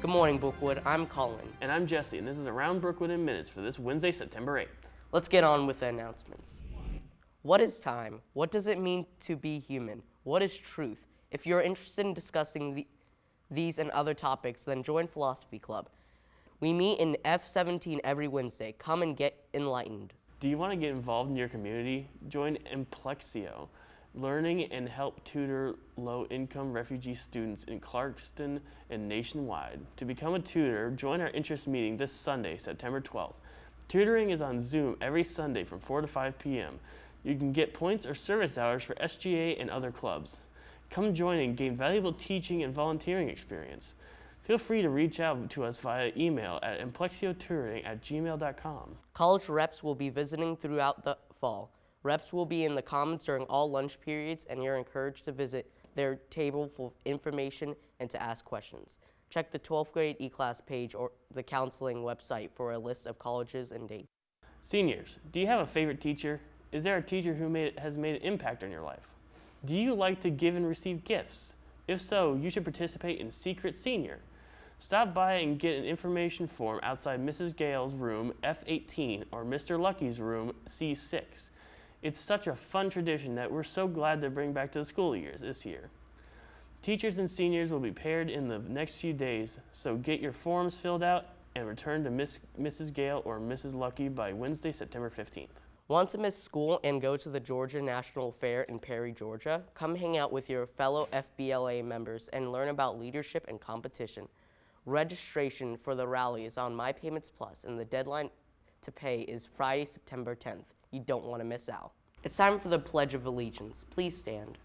Good morning, Brookwood. I'm Colin. And I'm Jesse, and this is Around Brookwood in Minutes for this Wednesday, September 8th. Let's get on with the announcements. What is time? What does it mean to be human? What is truth? If you're interested in discussing the, these and other topics, then join Philosophy Club. We meet in F17 every Wednesday. Come and get enlightened. Do you want to get involved in your community? Join Emplexio, learning and help tutor low-income refugee students in Clarkston and nationwide. To become a tutor, join our interest meeting this Sunday, September 12th. Tutoring is on Zoom every Sunday from 4 to 5 p.m. You can get points or service hours for SGA and other clubs. Come join and gain valuable teaching and volunteering experience. Feel free to reach out to us via email at emplexiotutoring at gmail.com. College reps will be visiting throughout the fall. Reps will be in the commons during all lunch periods, and you're encouraged to visit their table for information and to ask questions. Check the 12th grade e-class page or the counseling website for a list of colleges and dates. Seniors, do you have a favorite teacher? Is there a teacher who made, has made an impact on your life? Do you like to give and receive gifts? If so, you should participate in Secret Senior. Stop by and get an information form outside Mrs. Gale's room F18 or Mr. Lucky's room C6. It's such a fun tradition that we're so glad to bring back to the school years this year. Teachers and seniors will be paired in the next few days, so get your forms filled out and return to Miss, Mrs. Gale or Mrs. Lucky by Wednesday, September 15th. Want to miss school and go to the Georgia National Fair in Perry, Georgia? Come hang out with your fellow FBLA members and learn about leadership and competition. Registration for the rally is on My Payments Plus, and the deadline to pay is Friday, September 10th. You don't want to miss out. It's time for the Pledge of Allegiance. Please stand.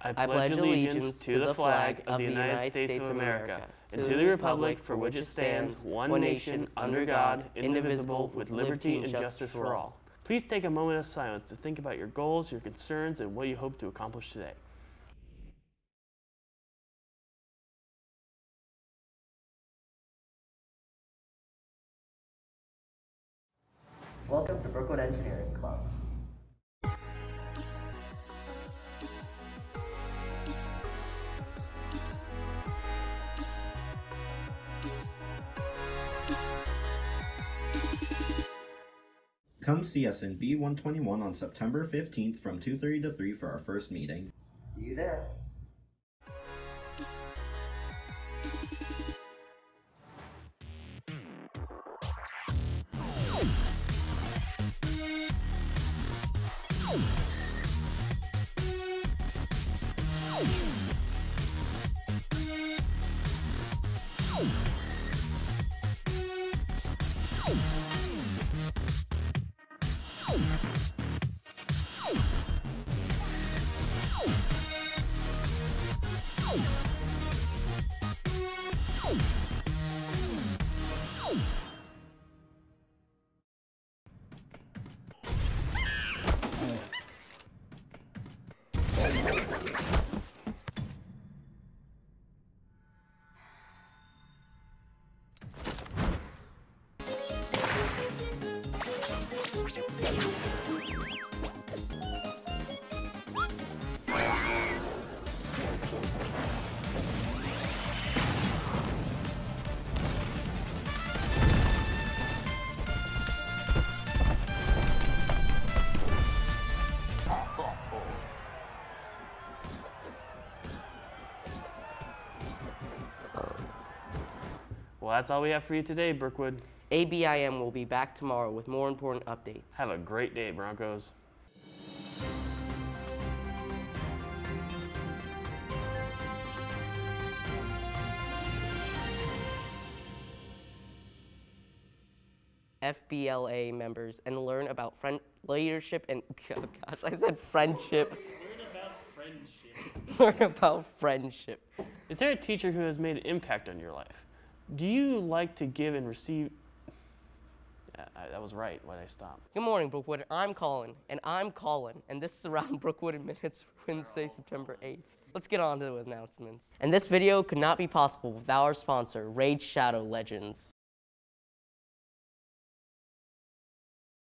I pledge allegiance to the flag of the United States of America and to the republic for which it stands, one nation, under God, indivisible, with liberty and justice for all. Please take a moment of silence to think about your goals, your concerns, and what you hope to accomplish today. Welcome to Brookwood Engineering Club. Come see us in B121 on September 15th from 2.30 to 3 for our first meeting. See you there. Oh! Well, that's all we have for you today, Brookwood. ABIM will be back tomorrow with more important updates. Have a great day, Broncos. FBLA members and learn about friend leadership and oh gosh, I said friendship. Learn about friendship. learn about friendship. Is there a teacher who has made an impact on your life? Do you like to give and receive? That was right when I stopped. Good morning, Brookwood. I'm Colin, and I'm Colin, and this is around Brookwood in Minutes, Wednesday, September 8th. Let's get on to the announcements. And this video could not be possible without our sponsor, Raid Shadow Legends.